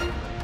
you